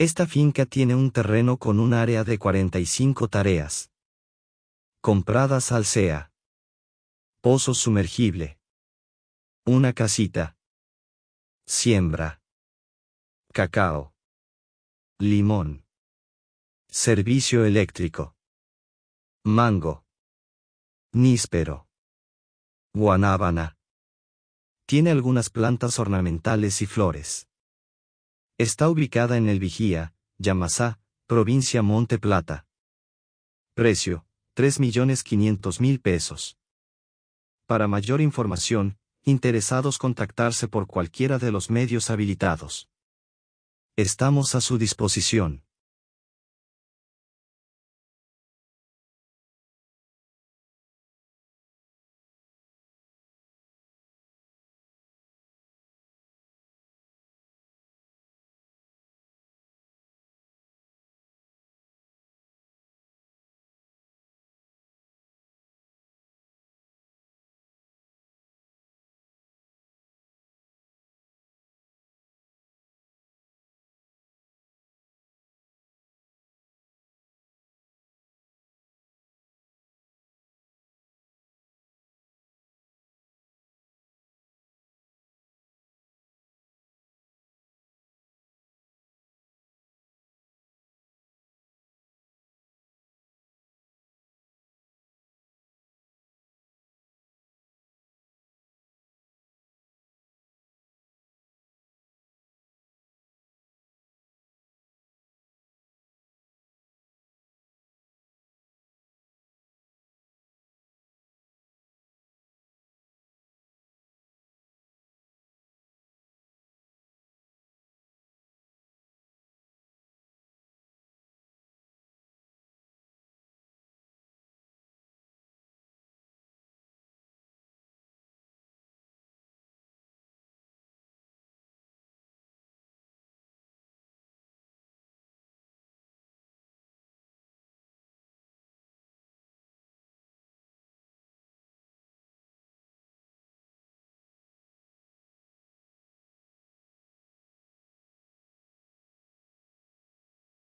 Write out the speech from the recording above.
Esta finca tiene un terreno con un área de 45 tareas. Compradas al SEA. Pozo sumergible. Una casita. Siembra. Cacao. Limón. Servicio eléctrico. Mango. Níspero. Guanábana. Tiene algunas plantas ornamentales y flores. Está ubicada en el Vigía, Yamasá, provincia Monte Plata. Precio, 3.500.000 pesos. Para mayor información, interesados contactarse por cualquiera de los medios habilitados. Estamos a su disposición.